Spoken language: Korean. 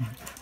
Okay.